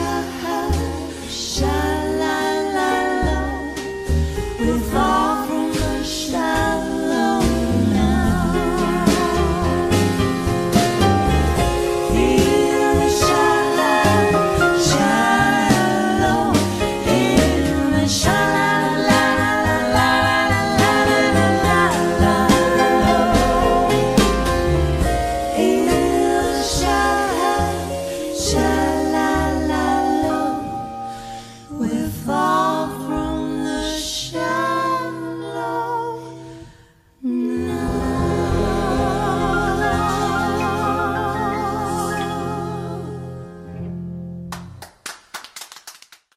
Russia.